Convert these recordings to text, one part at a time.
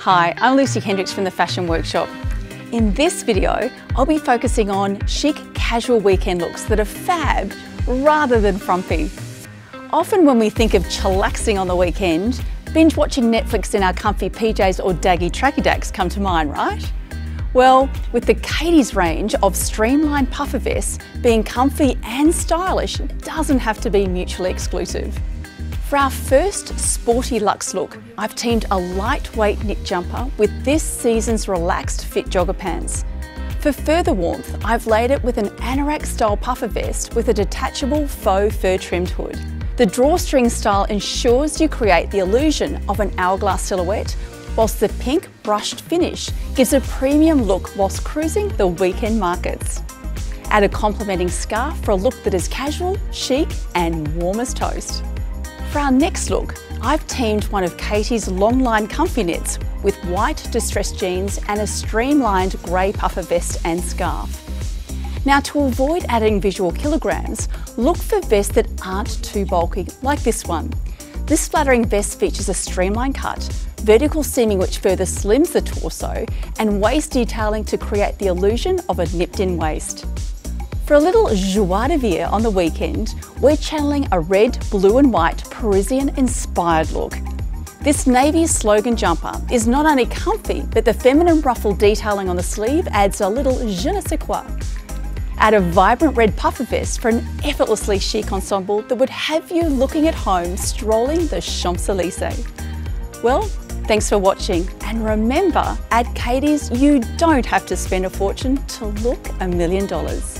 Hi, I'm Lucy Hendriks from the Fashion Workshop. In this video, I'll be focusing on chic casual weekend looks that are fab rather than frumpy. Often when we think of chillaxing on the weekend, binge watching Netflix in our comfy PJs or daggy tracky dacks come to mind, right? Well, with the Katie's range of streamlined puffer vests, being comfy and stylish doesn't have to be mutually exclusive. For our first sporty luxe look, I've teamed a lightweight knit jumper with this season's relaxed fit jogger pants. For further warmth, I've laid it with an anorak style puffer vest with a detachable faux fur trimmed hood. The drawstring style ensures you create the illusion of an hourglass silhouette, whilst the pink brushed finish gives a premium look whilst cruising the weekend markets. Add a complementing scarf for a look that is casual, chic and warm as toast. For our next look, I've teamed one of Katie's long-line comfy knits with white distressed jeans and a streamlined grey puffer vest and scarf. Now to avoid adding visual kilograms, look for vests that aren't too bulky, like this one. This flattering vest features a streamlined cut, vertical seaming which further slims the torso, and waist detailing to create the illusion of a nipped-in waist. For a little joie de vivre on the weekend, we're channeling a red, blue and white Parisian-inspired look. This navy slogan jumper is not only comfy, but the feminine ruffle detailing on the sleeve adds a little je ne sais quoi. Add a vibrant red puffer vest for an effortlessly chic ensemble that would have you looking at home strolling the Champs-Elysees. Well, thanks for watching and remember, at Katie's you don't have to spend a fortune to look a million dollars.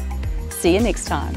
See you next time.